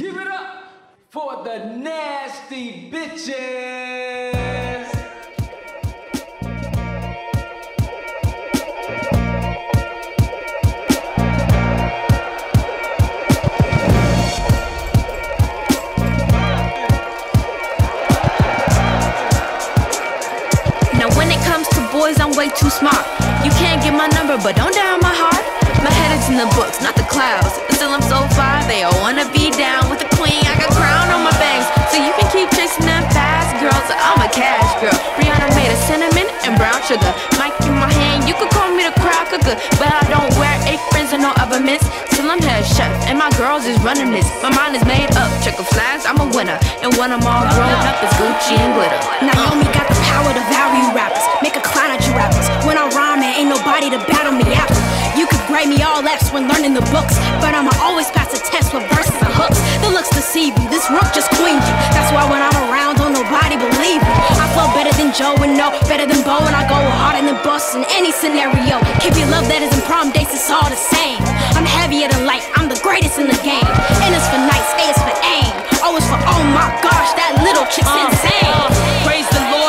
Give it up for the nasty bitches. Now when it comes to boys, I'm way too smart. You can't get my number, but don't down my heart. My head is in the books, not the clouds. Still I'm so far, and brown sugar. Mic in my hand, you could call me the crowd cooker, but I don't wear aprons or no other mints. Still I'm head chef, and my girls is running this. My mind is made up, check a flags, I'm a winner, and when I'm all grown up, it's Gucci and glitter. Naomi got the power to value rappers, make a clown at you rappers. When I rhyme, there ain't nobody to battle me after. You could grade me all F's when learning the books, but I'ma always pass the test with verses and hooks. The looks deceive you, this rook just queened you. That's why when I'm than Joe and no, better than Bo, and I go harder than Bus in any scenario. Give you love that isn't prom dates, it's all the same. I'm heavier than light, I'm the greatest in the game. N is for nice, A is for aim. O is for oh my gosh, that little chick's insane. Uh, praise the Lord